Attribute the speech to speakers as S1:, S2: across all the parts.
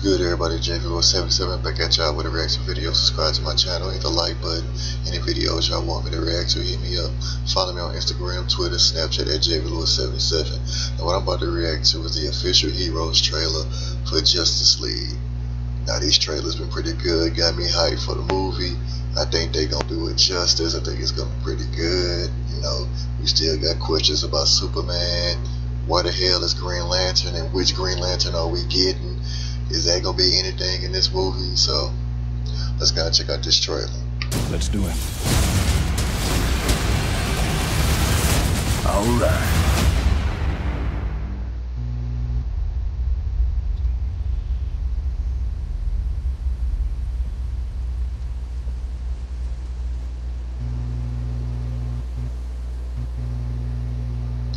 S1: JVO77 back at y'all with a reaction video. Subscribe to my channel, hit the like button. Any videos y'all want me to react to, hit me up. Follow me on Instagram, Twitter, Snapchat at JVLewis77. And what I'm about to react to is the official Heroes trailer for Justice League. Now these trailers been pretty good, got me hyped for the movie. I think they gonna do it justice. I think it's gonna be pretty good. You know, we still got questions about Superman. Where the hell is Green Lantern and which Green Lantern are we getting? Is that gonna be anything in this movie? So let's go check out this trailer.
S2: Let's do it. All right.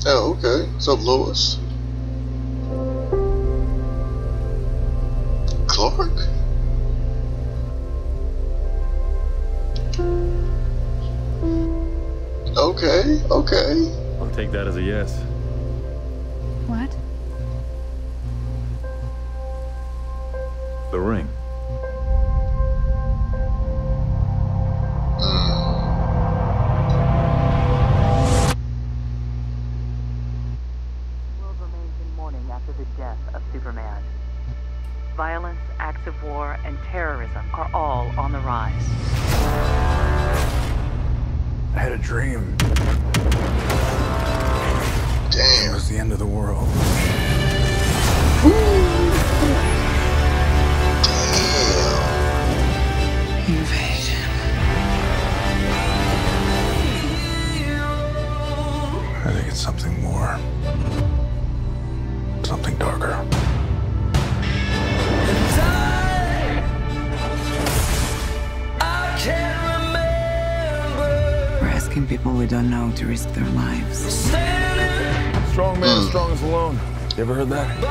S1: Oh, okay. What's up, Lois? Okay, okay.
S3: I'll take that as a yes.
S4: What?
S3: The ring.
S5: world remains in mourning after the death of Superman. Violence, acts of war, and terrorism are all on the rise.
S2: A dream. It was the end of the world.
S1: Damn.
S4: Invasion.
S2: I think it's something more. Something darker.
S4: Asking people we don't know to risk their lives.
S2: Strong man, hmm. strongest alone. You ever heard that?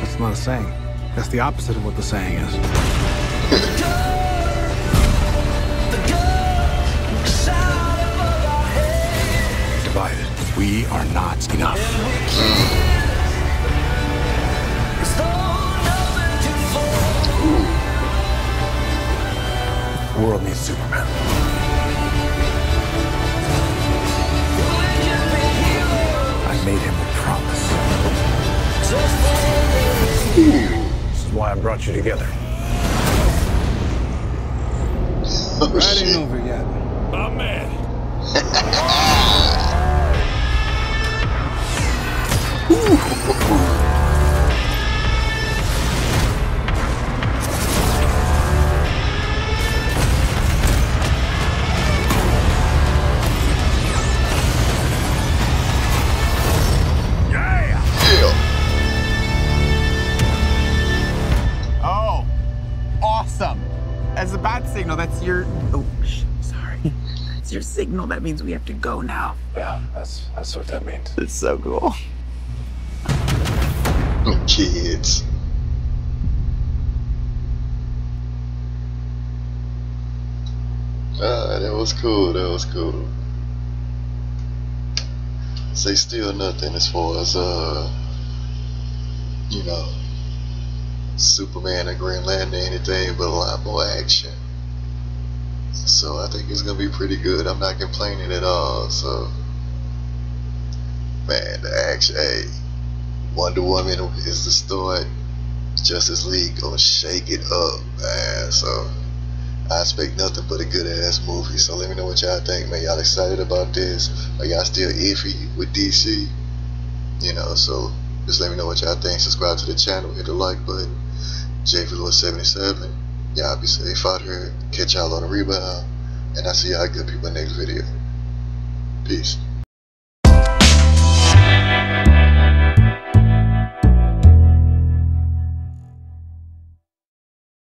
S2: That's not a saying. That's the opposite of what the saying is. Divided. We are not enough. Why I brought you together.
S1: Oh,
S2: That ain't
S1: shit.
S2: over yet.
S3: My man.
S6: sorry. It's your signal. That means we have to go now.
S2: Yeah, that's that's what that means.
S6: It's so cool.
S1: Kids. Ah, that was cool. That was cool. Say still nothing as far as uh, you know, Superman and Green Lantern, anything but a lot more action. So I think it's gonna be pretty good. I'm not complaining at all. So, man, the action. Hey, Wonder Woman is the start. Justice League gonna shake it up, man. So I expect nothing but a good ass movie. So let me know what y'all think, man. Y'all excited about this? Are y'all still iffy with DC? You know, so just let me know what y'all think. Subscribe to the channel, hit the like button. JVLewis77. Y'all be safe out here. Catch y'all on the rebound. And I see y'all good people next video. Peace.